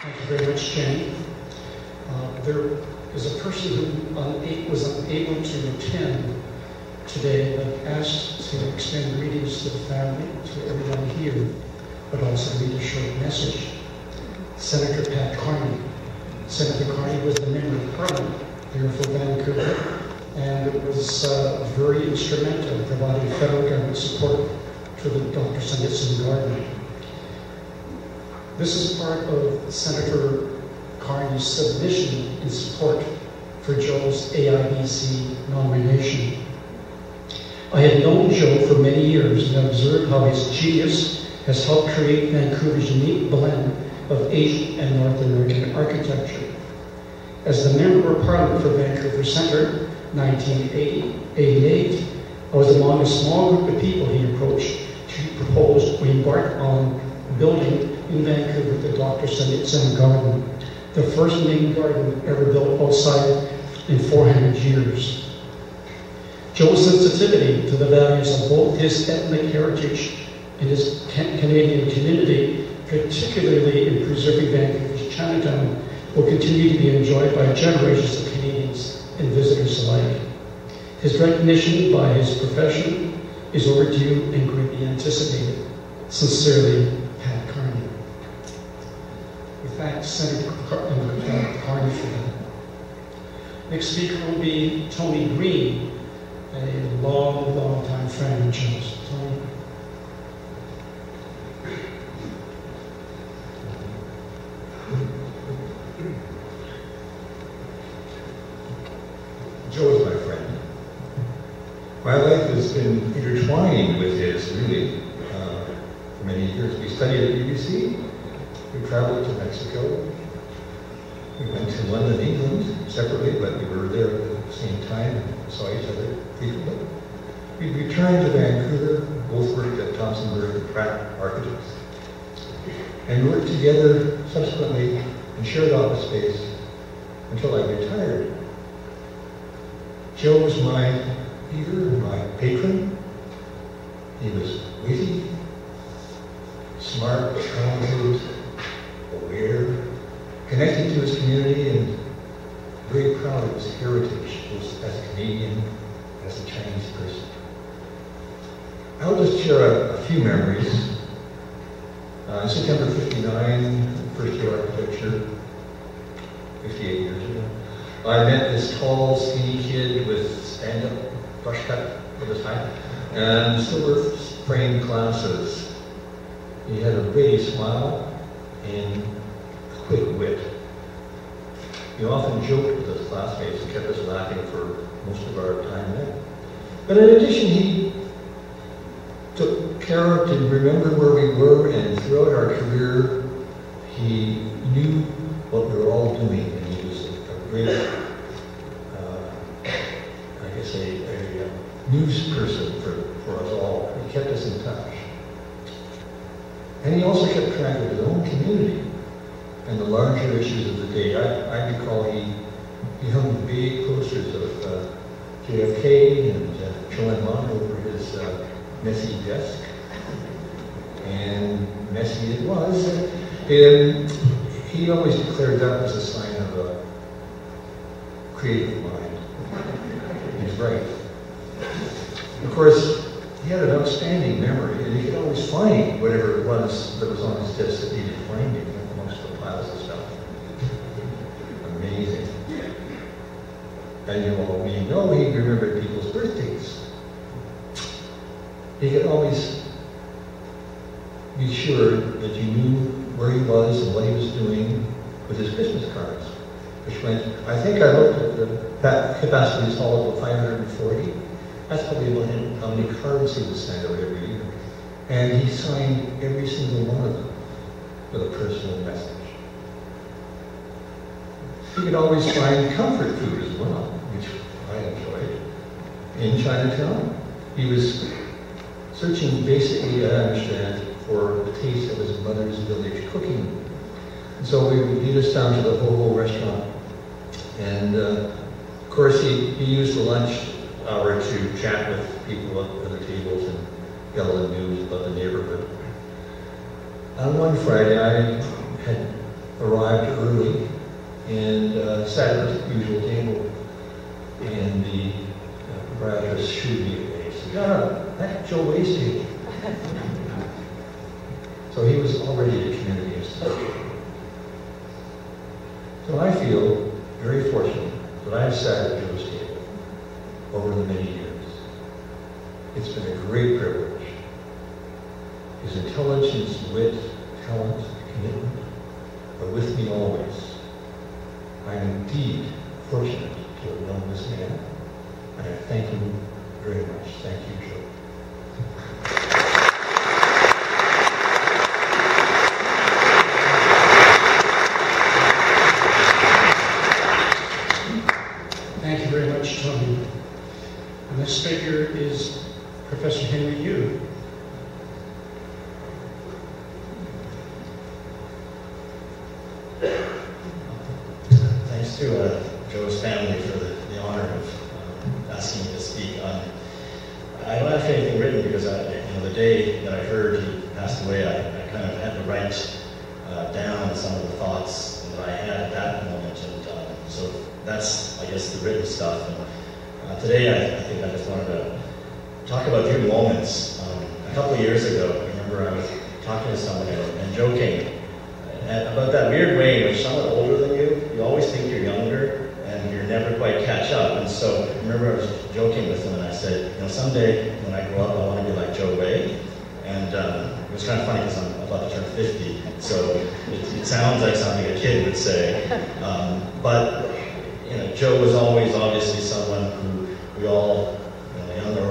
Thank you very much, Jenny. Uh, There is a person who una- was unable to attend today, but asked to extend greetings to the family, to everyone here, but also read a short message. Senator Pat Carney. Senator Carney was the member of parliament here for Vancouver, and it was uh, very instrumental in providing federal government support to the Dr. Sun Yat-sen Garden. This is part of Senator Carney's submission in support for Joe's AIBC nomination. I have known Joe for many years and observed how his genius has helped create Vancouver's unique blend of Asian and North American architecture. As the Member of Parliament for Vancouver Centre, 1988, I was among a small group of people he approached to propose we embark on building in Vancouver the Dr. Sun Yat-sen Garden, the first Ming garden ever built outside in 400 years. Joe's sensitivity to the values of both his ethnic heritage and his Canadian community, particularly in preserving Vancouver's Chinatown, will continue to be enjoyed by generations of Canadians and visitors alike. His recognition by his profession is overdue and greatly anticipated. Sincerely, Pat Carney. We thank Senator Car- uh, Carney for that. Next speaker will be Tony Green, a long, long time friend of Joe's. Tony. Joe is my friend. My life has been intertwined with his, really, uh, for many years. We studied at UBC. We traveled to Mexico. We went to London, England, separately, but were there at the same time and saw each other frequently. We returned to Vancouver, both worked at Thompson Berwick and Pratt Architects, and worked together subsequently in shared office space until I retired. Joe was my leader, and my patron. He was witty, smart, talented, aware, connected to his community, heritage, both as a Canadian, as a Chinese person. I'll just share a, a few memories. Uh, September 59, first year architecture, 58 years ago. I met this tall, skinny kid with stand-up brush cut with his hat and silver framed glasses. He had a ready smile and quick wit. He often joked with his classmates kept us laughing for most of our time there. But in addition, he took care to remember where we were, and throughout our career, he knew what we were all doing, and he was a great, uh, I guess, a, a uh, news person for, for us all. He kept us in touch. And he also kept track of his own community and the larger issues of the day. I, I recall he, he hung big posters of uh, JFK and uh, Chairman Mao over his uh, messy desk. And messy it was. And he always declared that was a sign of a creative mind. He's right. Of course, he had an outstanding memory, and he could always find whatever it was that was on his desk that needed finding amongst the piles of stuff. And you all we know he remembered people's birthdays. He could always be sure that you knew where he was and what he was doing with his Christmas cards, which went, I think I looked at the pa- capacity hall of 540. That's probably about how many cards he would send out every year. And he signed every single one of them with a personal message. He could always find comfort food as well, which I enjoyed. In Chinatown, he was searching basically, I understand, for the taste of his mother's village cooking. And so we would lead us down to the Ho Ho restaurant. And uh, of course, he, he used the lunch hour to chat with people at other tables and get all the news about the neighborhood. On one Friday, I had arrived early and uh, sat at the usual table. And the uh, shooed me away. No, that's Joe Wai's so he was already a community institution. So I feel very fortunate that I have sat at Joe's table over the many years. It's been a great privilege. His intelligence, wit, talent, commitment are with me always. I am indeed fortunate to have known this man, and I thank him very much. Thank you, Joe. Thank you very much, Tony. And this speaker is Professor Henry Yu. Thanks to uh, Joe's family for the, the honor of um, asking me to speak. Um, I don't have anything written because I, you know, the day that I heard he passed away, I, I kind of had to write uh, down some of the thoughts that I had at that moment, and um, so that's, I guess, the written stuff. And uh, today, I, I think I just wanted to talk about few moments. Um, a couple of years ago, I remember I was talking to someone and, joking about that weird way in which someone older than you, you always think you're younger and you're never quite catch up. And so I remember I was joking with them and I said, you know, someday when I grow up, I want to be like Joe Wai. And um, it was kind of funny because I'm about to turn 50, so it, it sounds like something a kid would say. Um, but you know, Joe was always obviously someone who we all, you know, young or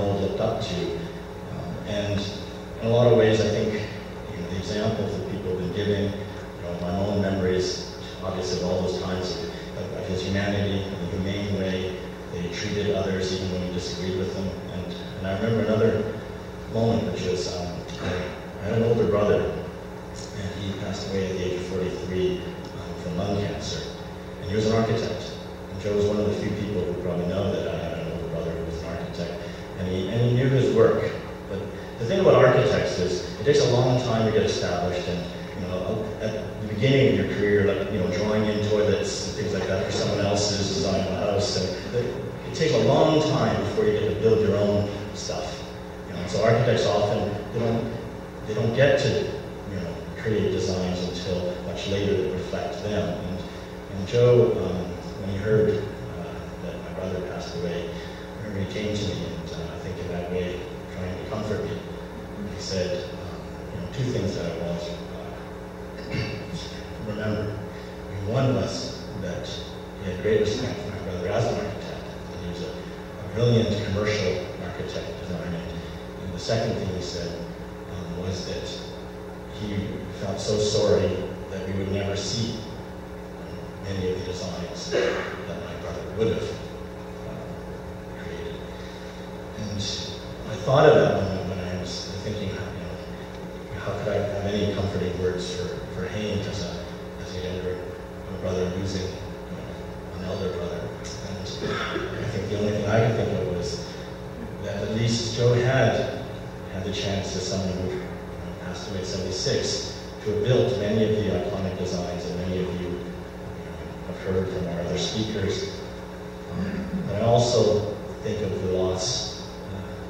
old, looked up to. Um, and in a lot of ways, I think you know, the examples that people have been giving, you know, my own memories, obviously, of all those times of, of, of his humanity, in a humane way, that he treated others even when he disagreed with them. And, and I remember another moment, which was um, I had an older brother, and he passed away at the age of 43 um, from lung cancer. And he was an architect. And Joe was one of the few people who probably know that I had an older brother who was an architect. And he, and he knew his work. But the thing about architects is it takes a long time to get established. And you know, at the beginning of your career, like you know, drawing in toilets and things like that for someone else's design of a house, and it takes a long time before you get to build your own stuff. You know, so architects often they don't they don't get to you know create designs until much later that reflect them. And, and Joe, um, when he heard uh, that my brother passed away, he came to me and uh, I think in that way trying to comfort me. He said, um, you know, two things that I want uh, remember. One was that he had great respect for my brother as an architect. He was a, a brilliant commercial architect designer. The second thing he said um, was that he felt so sorry that we would never see um, many of the designs that my brother would have uh, created. And I thought of that moment when I was thinking, you know, how could I have any comforting words for, for Haynes as a, as a younger brother losing you know, an elder brother. And I think the only thing I could think of was that at least Joe had the chance as someone who know, passed away at 76 to have built many of the iconic designs that many of you, you have heard from our other speakers. Um, but I also think of the loss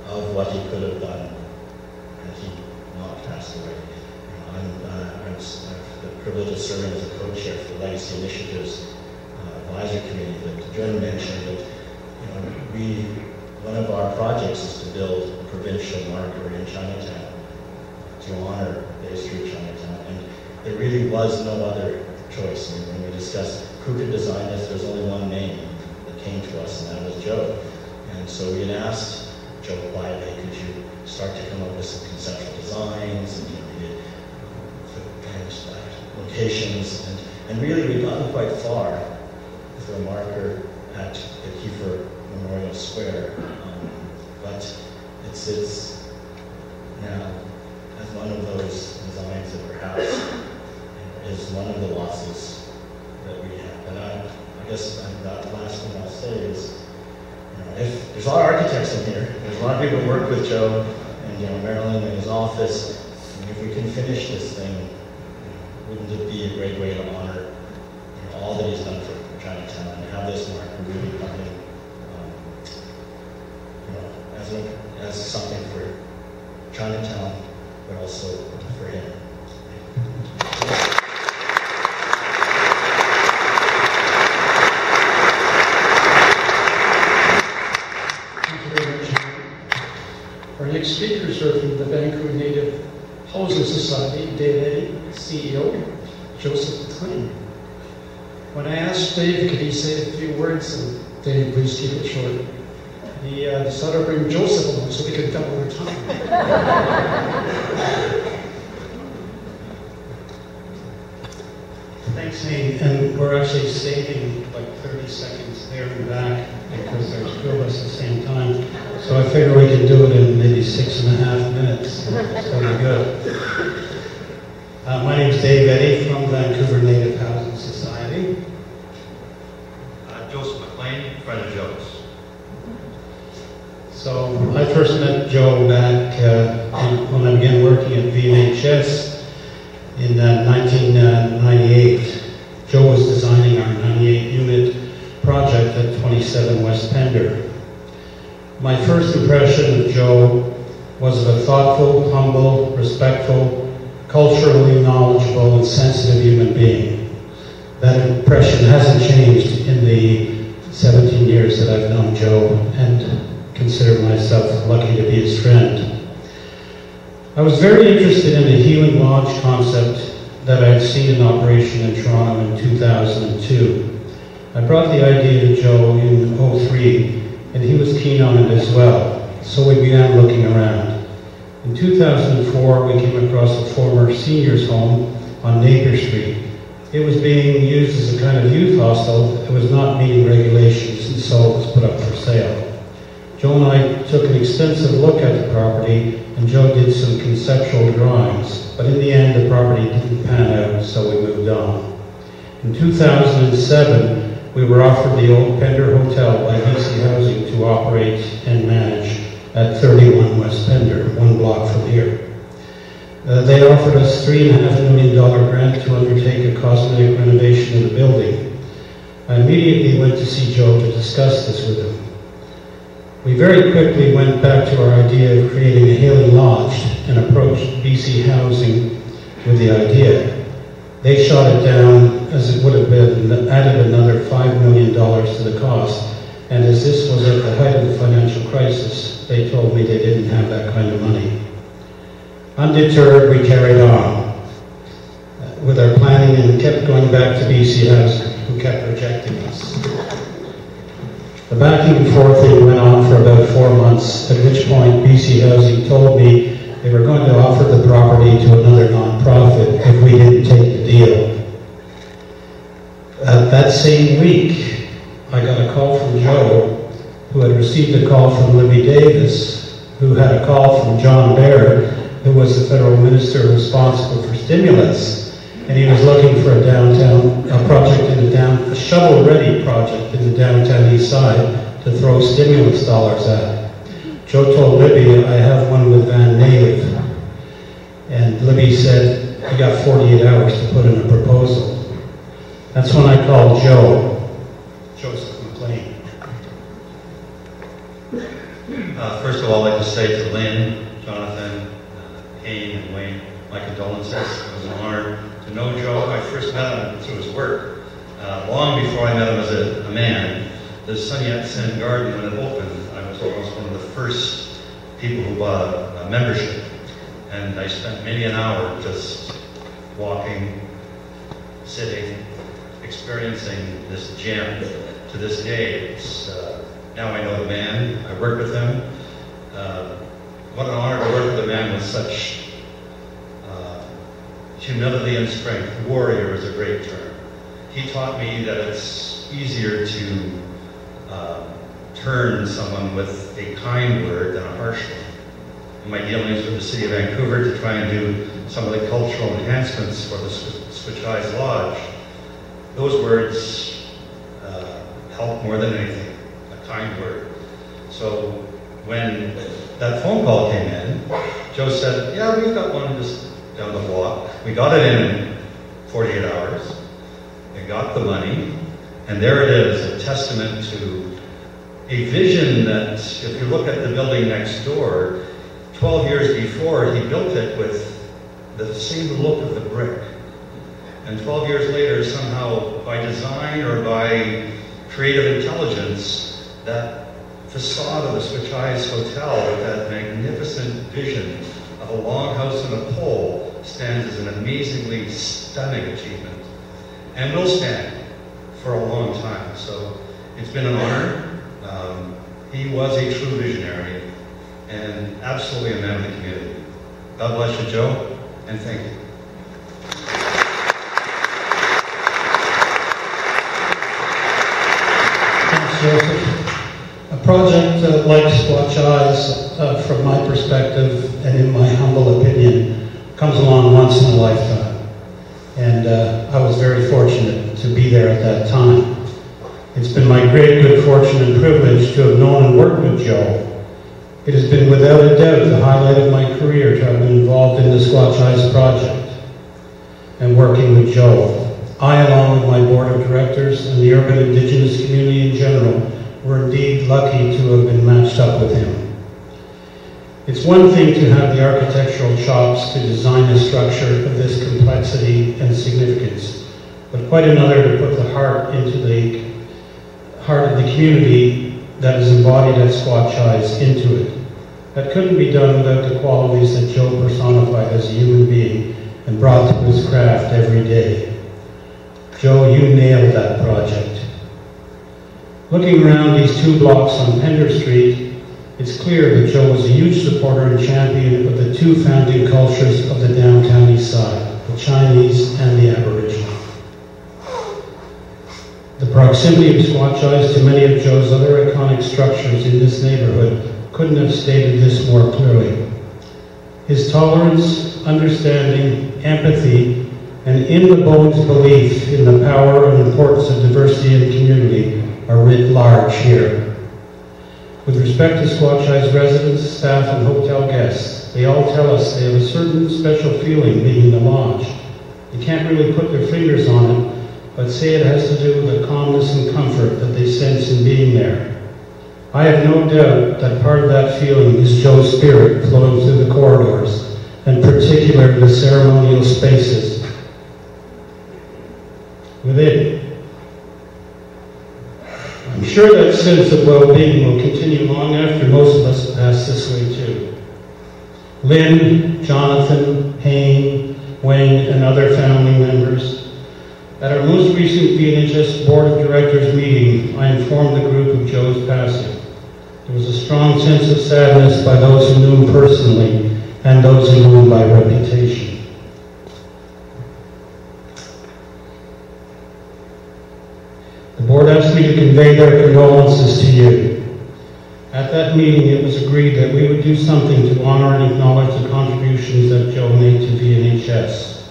uh, of what he could have done had he not passed away. I'm, uh, I'm, I have the privilege of serving as a co-chair for the Legacy Initiatives uh, Advisory Committee that Jordan mentioned that you know, we, one of our projects is to build provincial marker in Chinatown to honor the history of Chinatown. And there really was no other choice. Mean, when we discussed who could design this, there's only one name that came to us, and that was Joe. And so we had asked Joe quietly, could you start to come up with some conceptual designs? And you know, we did uh, and, locations, and, and really we've gotten quite far with a marker at the Keefer Memorial Square. Um, but it's, it's now as one of those designs that perhaps is one of the losses that we have. And I, I guess that last thing I'll say is, you know, if there's a lot of architects in here, there's a lot of people who work with Joe and you know Marilyn in his office. And if we can finish this thing, wouldn't it be a great way to honor Housing Society, Eddy, CEO, Joseph McLean. When I asked Dave, could he say a few words, and Dave, please keep it short. He uh, decided to bring Joseph along so we could double our time. Thanks, Nate. And we're actually saving like 30 seconds there and back because there's two of us at the same time. So I figure we can do it in maybe six and a half minutes. Uh, my name is Dave Eddy from Vancouver Native Housing Society. Uh, Joseph McLean, friend of Joe's. So I first met Joe back uh, in, when I began working at VNHS in uh, 1998. Joe was designing our 98 unit project at 27 West Pender. My first impression of Joe was of a thoughtful, humble, respectful, culturally knowledgeable, and sensitive human being. That impression hasn't changed in the 17 years that I've known Joe and consider myself lucky to be his friend. I was very interested in the Healing Lodge concept that I had seen in operation in Toronto in 2002. I brought the idea to Joe in 03, and he was keen on it as well. So we began looking around. In 2004, we came across a former seniors home on Napier Street. It was being used as a kind of youth hostel. It was not meeting regulations, and so it was put up for sale. Joe and I took an extensive look at the property, and Joe did some conceptual drawings. But in the end, the property didn't pan out, so we moved on. In 2007, we were offered the old Pender Hotel by BC Housing to operate and manage at 31 West Pender, one block from here. Uh, they offered us $3.5 million grant to undertake a cosmetic renovation of the building. I immediately went to see Joe to discuss this with him. We very quickly went back to our idea of creating a Healing Lodge and approached BC Housing with the idea. They shot it down as it would have been added another $5 million to the cost. And as this was at the height of the financial crisis, they told me they didn't have that kind of money. Undeterred, we carried on with our planning and kept going back to BC Housing, who kept rejecting us. The back and forth thing went on for about four months, at which point BC Housing told me they were going to offer the property to another nonprofit if we didn't take the deal. Uh, that same week, I got a call from Joe who had received a call from Libby Davies, who had a call from John Baird, who was the federal minister responsible for stimulus. And he was looking for a downtown, a project in the down, a shovel-ready project in the downtown east side to throw stimulus dollars at. Joe told Libby, I have one with Van Nave. And Libby said, you got 48 hours to put in a proposal. That's when I called Joe Uh, first of all, I'd like to say to Lynn, Jonathan, uh, Hayne, and Wayne, my condolences. It was an honor to know Joe. I first met him through his work. Uh, long before I met him as a, a man, the Sun Yat-sen Garden, when it opened, I was almost one of the first people who bought a, a membership. And I spent many an hour just walking, sitting, experiencing this gem. To this day, it's uh, now I know the man. I worked with him. Uh, what an honor to work with a man with such uh, humility and strength. Warrior is a great term. He taught me that it's easier to uh, turn someone with a kind word than a harsh one. In my dealings with the city of Vancouver to try and do some of the cultural enhancements for the Skwachàys Lodge, those words uh, help more than anything kind word. So when that phone call came in, Joe said, yeah, we've got one just down the block. We got it in 48 hours. We got the money. And there it is, a testament to a vision that, if you look at the building next door, 12 years before, he built it with the same look of the brick. And 12 years later, somehow, by design or by creative intelligence, that facade of the Skwachàys Hotel with that magnificent vision, of a longhouse and a pole stands as an amazingly stunning achievement and will stand for a long time. So it's been an honor. Um, he was a true visionary and absolutely a man of the community. God bless you, Joe, and thank you. Thanks, Joseph. Project uh, like Skwachàys, uh, from my perspective and in my humble opinion, comes along once in a lifetime. And uh, I was very fortunate to be there at that time. It's been my great good fortune and privilege to have known and worked with Joe. It has been without a doubt the highlight of my career to have been involved in the Skwachàys project and working with Joe. I, along with my board of directors and the urban indigenous community in general, were indeed lucky to have been matched up with him. It's one thing to have the architectural chops to design a structure of this complexity and significance, but quite another to put the heart into the heart of the community that is embodied at Skwachàys into it. That couldn't be done without the qualities that Joe personified as a human being and brought to his craft every day. Joe, you nailed that project. Looking around these two blocks on Pender Street, it's clear that Joe was a huge supporter and champion of the two founding cultures of the downtown east side, the Chinese and the Aboriginal. The proximity of Skwachàys to many of Joe's other iconic structures in this neighborhood couldn't have stated this more clearly. His tolerance, understanding, empathy, and in the bones belief in the power and importance of diversity in community are writ large here. With respect to Skwachàys residents, staff, and hotel guests, they all tell us they have a certain special feeling being in the lodge. They can't really put their fingers on it, but say it has to do with the calmness and comfort that they sense in being there. I have no doubt that part of that feeling is Joe's spirit flowing through the corridors, and particularly the ceremonial spaces within. I'm sure that sense of well-being will continue long after most of us pass this way too. Lynn, Jonathan, Hayne, Wayne, and other family members. At our most recent VNHS Board of Directors meeting, I informed the group of Joe's passing. There was a strong sense of sadness by those who knew him personally and those who knew him by reputation. The board asked me to convey their condolences to you. At that meeting, it was agreed that we would do something to honor and acknowledge the contributions that Joe made to VNHS.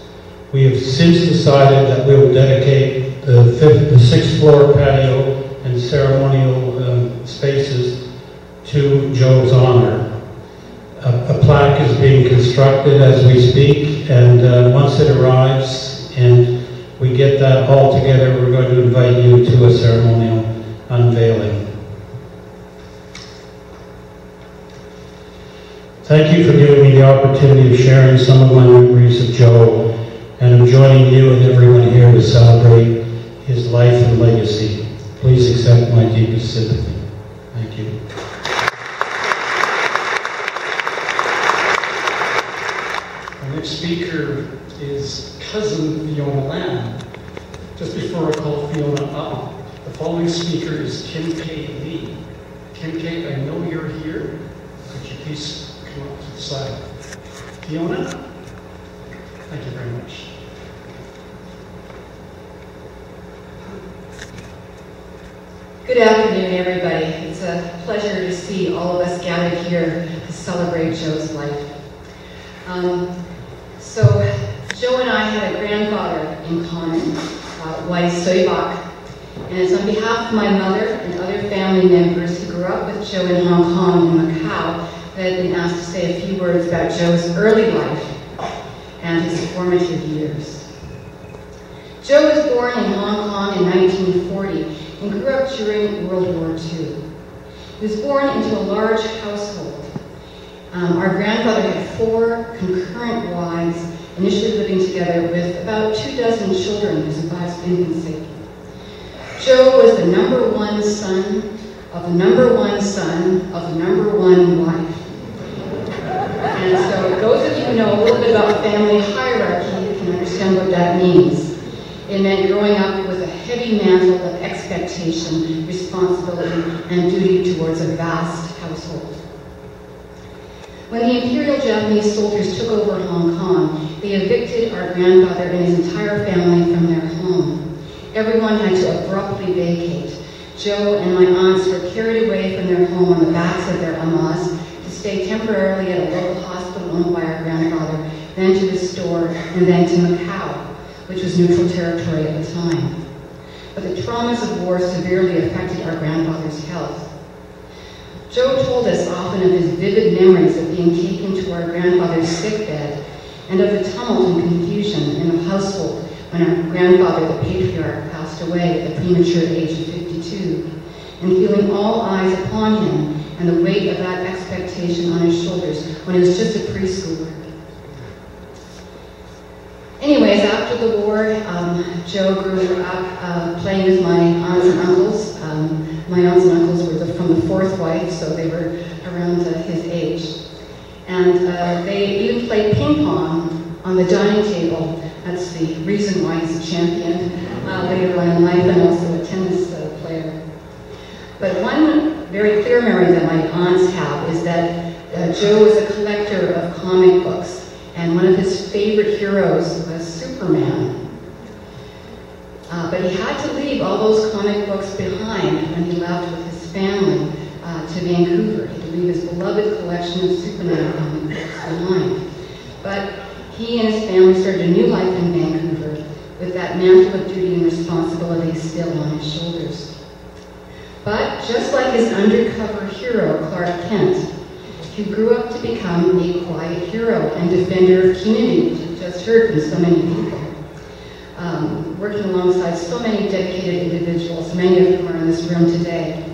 We have since decided that we will dedicate the, fifth, the sixth floor patio and ceremonial um, spaces to Joe's honor. A, a, plaque is being constructed as we speak, and uh, once it arrives and we get that all together, we're going to invite you to a ceremonial unveiling. Thank you for giving me the opportunity of sharing some of my memories of Joe and of joining you and everyone here to celebrate his life and legacy. Please accept my deepest sympathy. Thank you. Next speaker is cousin Fiona Lamb. Just before I call Fiona up, the following speaker is Kim K. Lee. Kim K., I know you're here. Could you please come up to the side? Fiona? Thank you very much. Good afternoon, everybody. It's a pleasure to see all of us gathered here to celebrate Joe's life. Um, so, Joe and I had a grandfather in common, uh, Weiss Soibach. And it's on behalf of my mother and other family members who grew up with Joe in Hong Kong and Macau that I've been asked to say a few words about Joe's early life and his formative years. Joe was born in Hong Kong in 1940 and grew up during World War II. He was born into a large household. Um, our grandfather had four concurrent wives, initially living together with about two dozen children who survived infancy. Joe was the number one son of the number one son of the number one wife. And so those of you who know a little bit about family hierarchy can understand what that means. It meant growing up with a heavy mantle of expectation, responsibility, and duty towards a vast household. When the Imperial Japanese soldiers took over Hong Kong, they evicted our grandfather and his entire family from their home. Everyone had to abruptly vacate. Joe and my aunts were carried away from their home on the backs of their amas to stay temporarily at a local hospital owned by our grandfather, then to the store, and then to Macau, which was neutral territory at the time. But the traumas of war severely affected our grandfather's health. Joe told us often of his vivid memories of being taken to our grandfather's sickbed and of the tumult and confusion in the household when our grandfather, the patriarch, passed away at the premature age of 52, and feeling all eyes upon him and the weight of that expectation on his shoulders when he was just a preschooler. Anyways, after the war, um, Joe grew up uh, playing with my aunts and uncles. Um, my aunts and uncles were the, from the fourth wife, so they were around uh, his age. And uh, they even played ping pong on the dining table. That's the reason why he's a champion uh, later on in life and also a tennis uh, player. But one very clear memory that my aunts have is that uh, Joe was a collector of comic books. And one of his favorite heroes was Superman. Uh, but he had to leave all those comic books behind when he left with his family uh, to Vancouver. He leave his beloved collection of Superman comic books behind. But he and his family started a new life in Vancouver with that mantle of duty and responsibility still on his shoulders. But just like his undercover hero, Clark Kent, he grew up to become a quiet hero and defender of community, which you just heard from so many people. Um, working alongside so many dedicated individuals, many of whom are in this room today.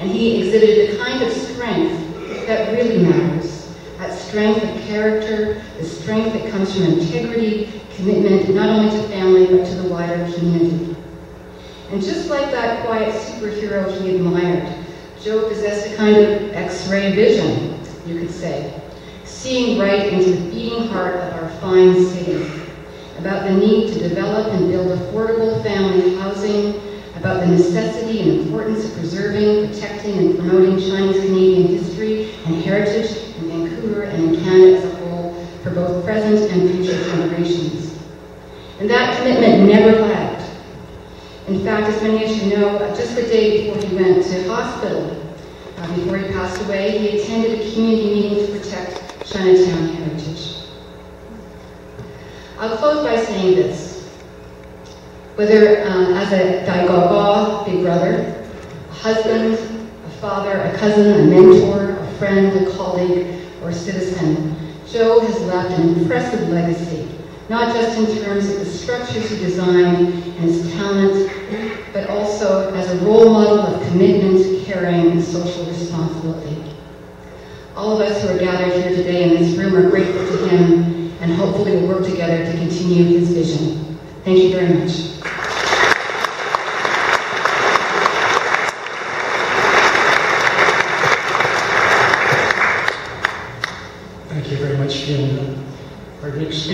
And he exhibited the kind of strength that really matters. That strength of character, the strength that comes from integrity, commitment, not only to family, but to the wider community. And just like that quiet superhero he admired, Joe possessed a kind of X-ray vision, you could say, seeing right into the beating heart of our fine city, about the need to develop and build affordable family housing, about the necessity and importance of preserving, protecting, and promoting Chinese Canadian history and heritage in Vancouver and in Canada as a whole for both present and future generations. And that commitment never lagged. In fact, as many as you know, just the day before he went to hospital, uh, before he passed away, he attended a community meeting to protect Chinatown heritage. I'll close by saying this. Whether uh, as a Daigoba, big brother, a husband, a father, a cousin, a mentor, a friend, a colleague, or a citizen, Joe has left an impressive legacy, not just in terms of the structures he designed and his talent, but also as a role model of commitment, caring, and social responsibility. All of us who are gathered here today in this room are grateful to him and hopefully will work together to continue his vision. Thank you very much. Thank you very much, Fiona. Our next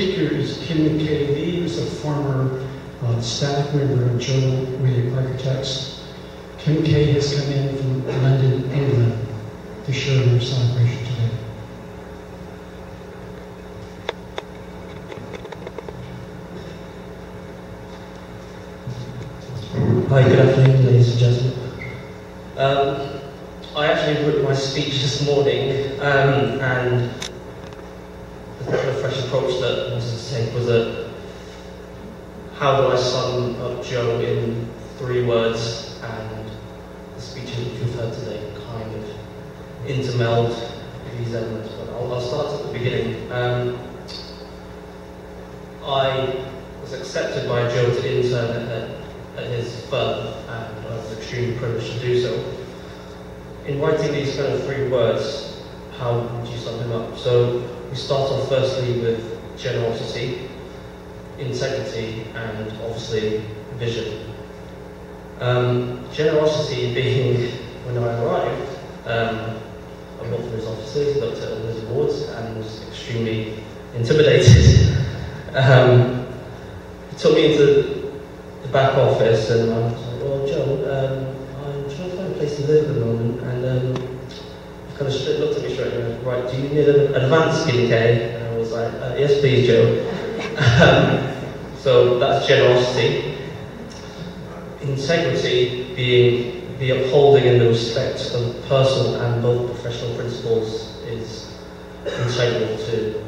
speaker is Kim K. Lee, who's a former uh, staff member of Joe Wai Architects. Kim K has come in from London, England, to share in our celebration today. Hi, good afternoon, ladies and gentlemen. Um, I actually wrote my speech this morning, um, and the kind of fresh approach that I wanted to take was that how do I sum up Joe in three words, and the speeches which we've heard today kind of intermeld these elements. But I'll, I'll start at the beginning. Um, I was accepted by Joe to intern at, at his firm, and I was extremely privileged to do so. In writing these kind of three words, how would you sum him up? So we start off firstly with generosity, integrity, and obviously vision. Um, generosity being, when I arrived, um, I walked through his offices, looked at all his awards, and was extremely intimidated. um, he took me into the back office, and I was like, "Well, Joe, um, I'm trying to find a place to live at the moment," and um, he kind of looked at me straight and went, "Right, do you need an advanced skin care?" And I was like, uh, "Yes, please, Joe." um, so that's generosity. Integrity being the upholding and the respect of personal and both professional principles is integral to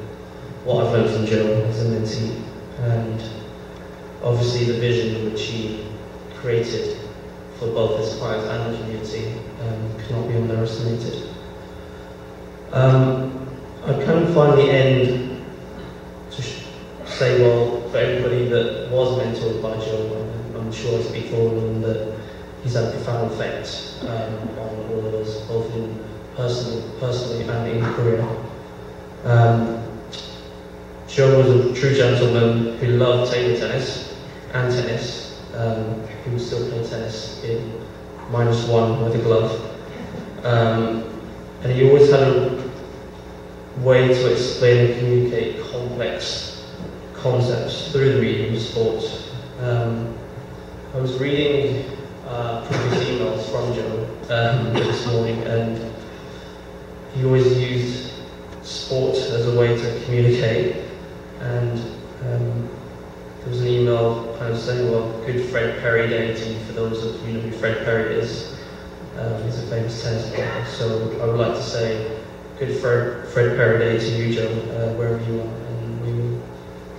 what I've learned from Joe as a mentee. And obviously the vision which he created for both his clients and the community um, cannot be underestimated. Um, I kind of finally end say, well, for everybody that was mentored by Joe, I'm, sure I speak for all of them that he's had a profound effect um, on all of us, both in personal, personally and in career. Um, Joe was a true gentleman who loved table tennis and tennis. Um, still play tennis in minus one with a glove. Um, and he always had a way to explain and communicate complex concepts through the medium of sport. Um, I was reading uh, previous emails from Joe um, this morning, and he always used sport as a way to communicate. And um, there was an email kind of saying, "Well, good Fred Perry Day to you." For those of you know who Fred Perry is, um, he's a famous tennis player. So I would like to say, good Fred, Fred Perry Day to you, Joe, uh, wherever you are,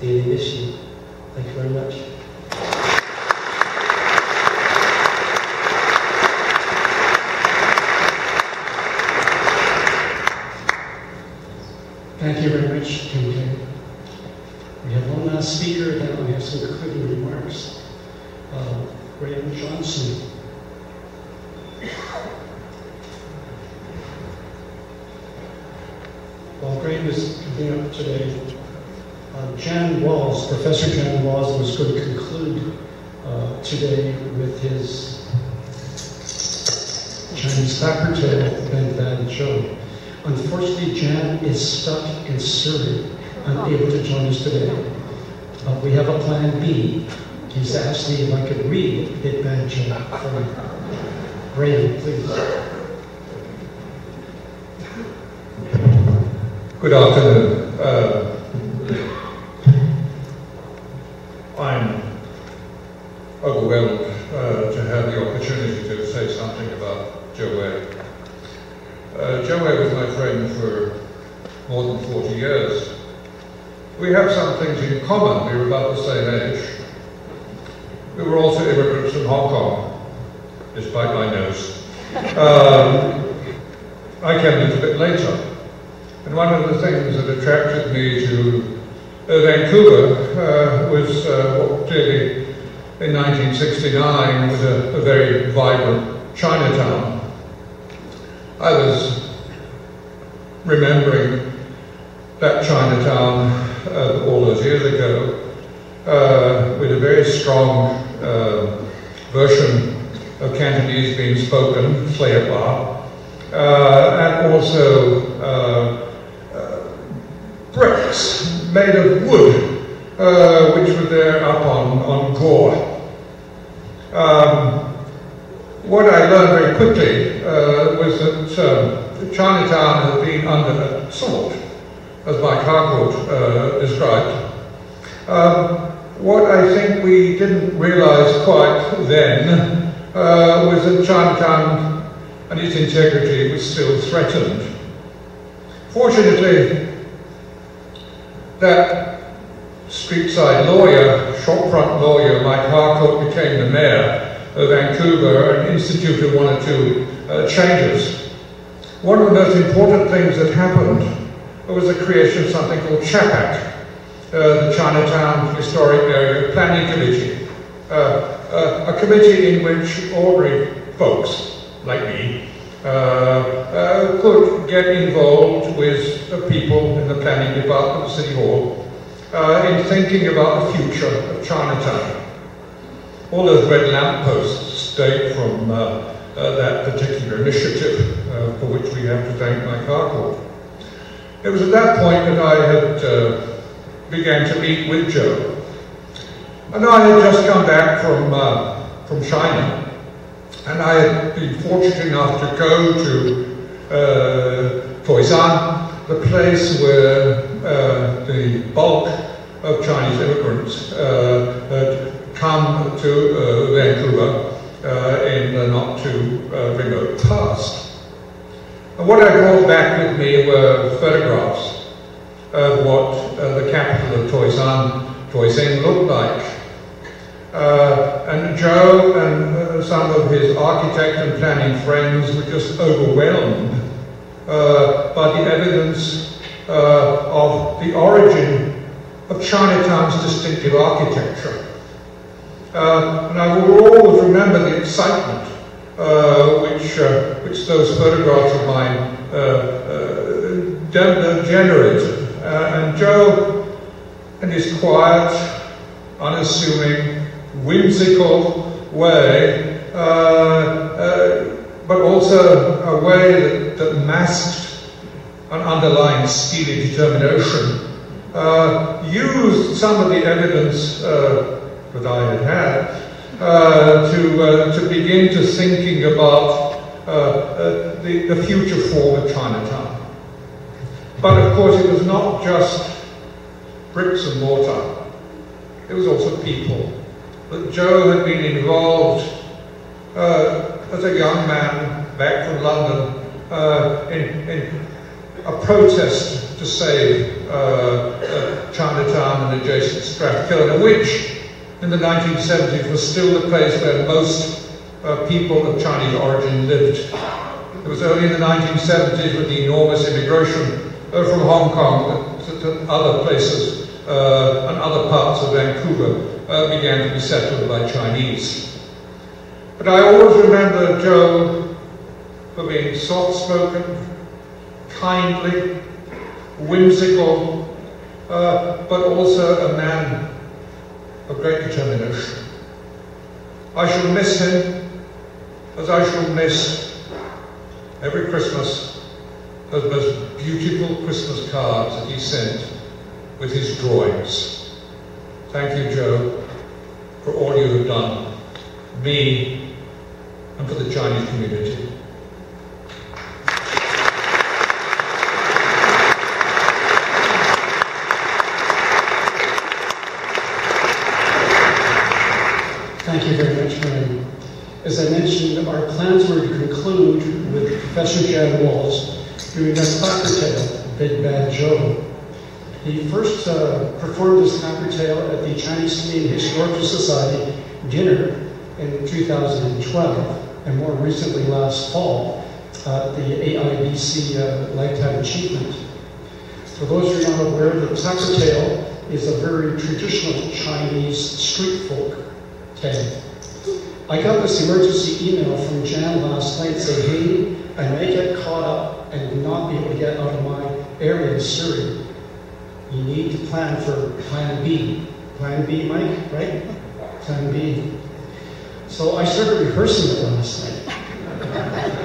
dearly miss you. Thank you very much. Thank you very much, Kim We have one last speaker, then I have some concluding remarks. Uh, Graham Johnson. While Graham is coming up today, Jan Walls, Professor Jan Walls, was going to conclude uh, today with his Chinese Clapper tale, the Ben Van Joe. Unfortunately, Jan is stuck in Surrey, unable to join us today. Uh, we have a plan B. He's asked me if I could read Bit Banjo for him. Graham, please. Good afternoon. Uh, I'm overwhelmed uh, to have the opportunity to say something about Joe Wai. Uh, Joe Wai was my friend for more than 40 years. We have some things in common. We were about the same age. We were also immigrants from Hong Kong, despite my nose. Um, I came a little bit later. And one of the things that attracted me to uh, Vancouver uh, was uh, what clearly in 1969 was a, a very vibrant Chinatown. I was remembering that Chinatown years ago uh, with a very strong uh, version of Cantonese being spoken, Flayapa, uh, and also uh, uh, bricks made of wood, which were there up on, on Gore. Um, what I learned very quickly was that um, Chinatown had been under assault, as Harcourt uh, described. Um, what I think we didn't realize quite then uh, was that Chinatown and its integrity was still threatened. Fortunately, that street side lawyer, shopfront lawyer, Mike Harcourt, became the mayor of Vancouver and instituted one or two uh, changes. One of the most important things that happened was the creation of something called CHAPAC, the Chinatown Historic Area Planning Committee, uh, uh a committee in which ordinary folks like me uh, uh, could get involved with the people in the planning department of City Hall in thinking about the future of Chinatown. All those red lampposts date from uh, uh, that particular initiative. uh, for which we have to thank Mike Harcourt. It was at that point that I had uh, began to meet with Joe. And I had just come back from, uh, from China, and I had been fortunate enough to go to uh, Toisan, the place where uh, the bulk of Chinese immigrants uh, had come to uh, Vancouver uh, in the not too uh, remote past. And what I brought back with me were photographs of what uh, the capital of Toisan, Toiseng looked like. Uh, and Joe and uh, some of his architect and planning friends were just overwhelmed uh, by the evidence uh, of the origin of Chinatown's distinctive architecture. Uh, and I will always remember the excitement which, which those photographs of mine generated. And Joe, in his quiet, unassuming, whimsical way, uh, uh, but also a way that, that, masked an underlying steely determination, uh, used some of the evidence uh, that I had had uh, to, uh, to begin to thinking about the, the future form of Chinatown. But of course, it was not just bricks and mortar. It was also people that Joe had been involved uh, as a young man back from London uh, in, in, a protest to save uh, uh Chinatown and adjacent Strathcona, which in the 1970s was still the place where most uh, people of Chinese origin lived. It was only in the 1970s with the enormous immigration from Hong Kong to, to other places and other parts of Vancouver uh, began to be settled by Chinese. But I always remember Joe for being soft-spoken, kindly, whimsical, uh, but also a man of great determination. I shall miss him as I shall miss every Christmas those most beautiful Christmas cards that he sent with his drawings. Thank you, Joe, for all you have done, me, and for the Chinese community. Thank you very much, Brian. As I mentioned, our plans were to conclude with Professor Jan Walls doing a clapper tale, Big Bad Joe. He first uh, performed his clapper tale at the Chinese Canadian Historical Society dinner in 2012, and more recently last fall at the AIBC uh, Lifetime Achievement. For those who are not aware, the clapper tale is a very traditional Chinese street folk tale. I got this emergency email from Jan last night saying, hey, I may get caught up and not be able to get out of my area in Surrey. You need to plan for plan B. Plan B, Mike, right? Plan B. So I started rehearsing it last night.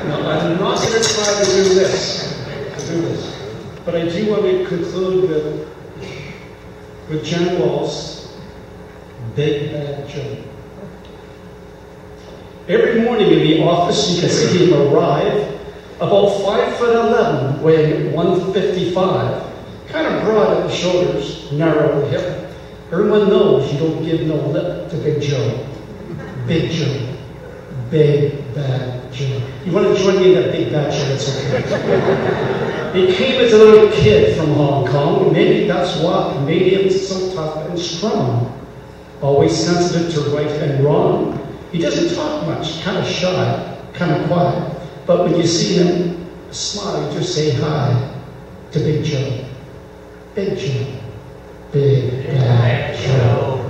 now, I'm not going to try to do this, to do this, but I do want to conclude with, with Jan Walls' Big Bad Joe. Every morning in the office, you can see him arrive about 5 foot 11, weighing 155 kind of broad at the shoulders, narrow at the hip. Everyone knows you don't give no lip to Big Joe. Big Joe. Big Bad Joe. You want to join me in that Big Bad Joe? That's okay. he came as a little kid from Hong Kong. Maybe that's what made him so tough and strong. Always sensitive to right and wrong. He doesn't talk much, kind of shy, kind of quiet. But when you see him smile, just say hi to Big Joe. Big Joe. Big Bad Joe.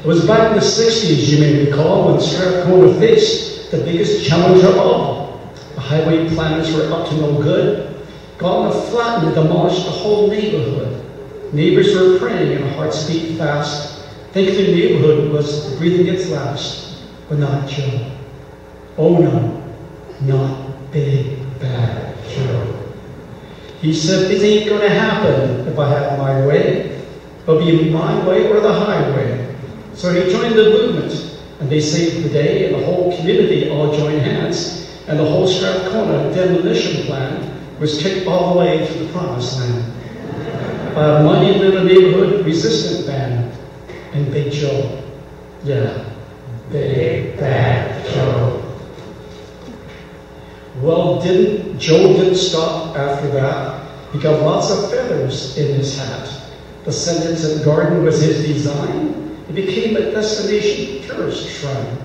It was back in the 60s, you may recall, when Strathcona faced the biggest challenge of all. The highway planners were up to no good, got to flatten and demolish the whole neighborhood. Neighbors were praying and hearts beat fast, thinking the neighborhood was breathing its last, but not Joe. Oh no, not big bad Joe. He said, This ain't gonna happen if I have my way. It'll be my way or the highway. So he joined the movement, and they saved the day, and the whole community all joined hands, and the whole Strathcona demolition plan was kicked all the way to the promised land. By a money little neighborhood resistant band, and Big Joe. Yeah, Big Bad. Well, didn't Joe didn't stop after that? He got lots of feathers in his hat. The Sentinel Garden was his design. It became a destination tourist shrine.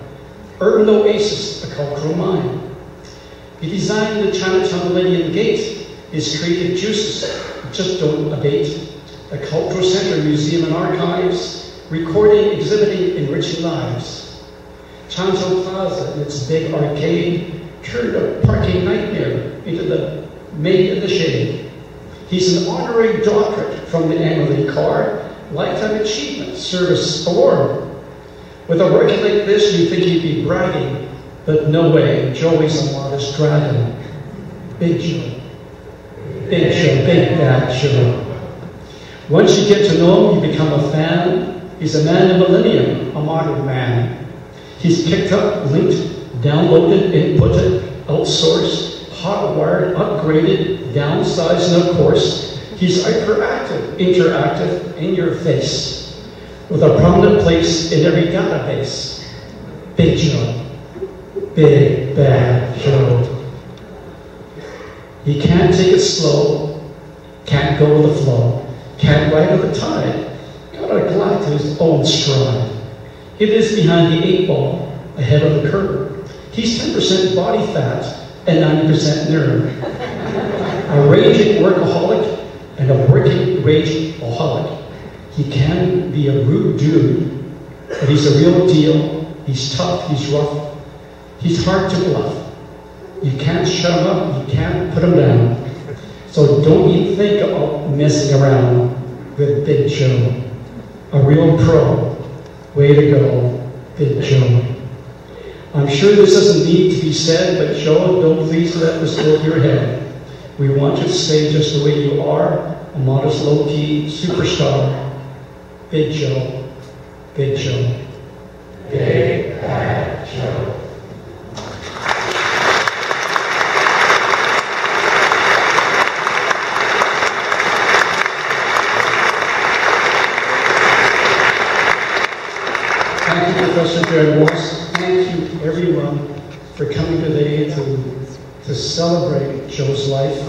Urban oasis, a cultural mine. He designed the Chinatown Millennium Gate. His creative juices just don't abate. A cultural center, museum and archives, recording, exhibiting, enriching lives. Chinatown Plaza and its big arcade turned a parking nightmare into the made in the shade. He's an honorary doctorate from the Emily Carr Lifetime Achievement Service Award. With a record like this, you think he'd be bragging, but no way. Joey's a modest dragon. Big Joe. Big Joe, big bad Joe. Once you get to know him, you become a fan. He's a man of millennium, a modern man. He's picked up, linked, downloaded, inputted, outsourced, hotwired, upgraded, downsized, and of course, he's hyperactive, interactive, in your face, with a prominent place in every database. Big Joe. Big Bad Joe. He can't take it slow, can't go with the flow, can't ride with the tide, gotta glide to his own stride. He lives behind the eight ball, ahead of the curve. He's 10% body fat and 90% nerve. A raging workaholic and a working rageaholic. He can be a rude dude, but he's a real deal. He's tough, he's rough, he's hard to bluff. You can't shut him up, you can't put him down. So don't even think about messing around with Big Joe. A real pro. Way to go, Big Joe. I'm sure this doesn't need to be said, but Joe, don't please let this go to your head. We want you to stay just the way you are, a modest, low-key superstar. Big Joe, Big Joe, Big Bad Joe. Thank you, Professor Jared Morris. Thank you, everyone, for coming today to, to celebrate Joe's life.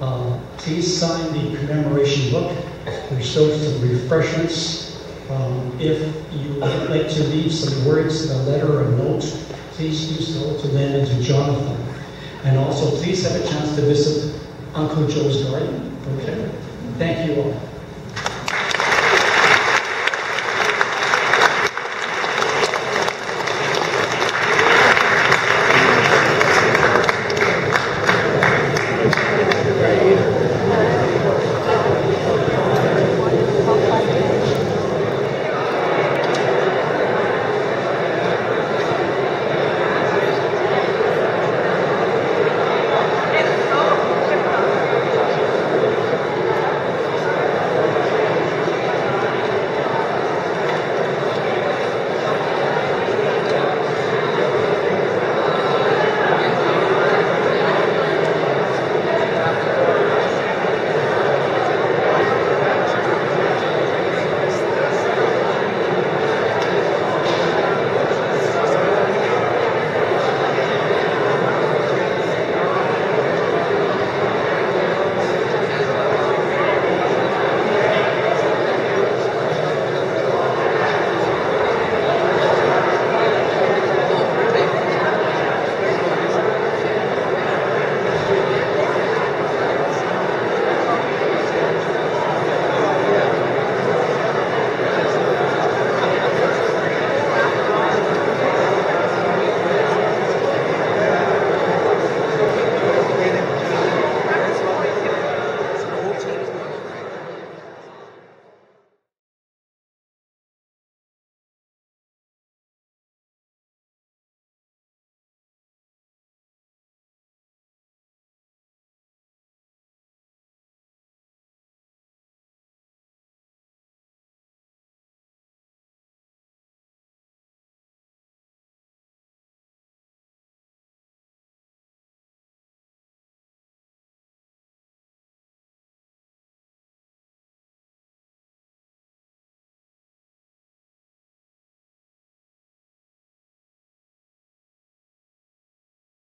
Uh, please sign the commemoration book. There's still some refreshments. Um, if you would like to leave some words, a letter or a note, please do so to Lynn and to Jonathan. And also, please have a chance to visit Uncle Joe's garden. Okay? Thank you all.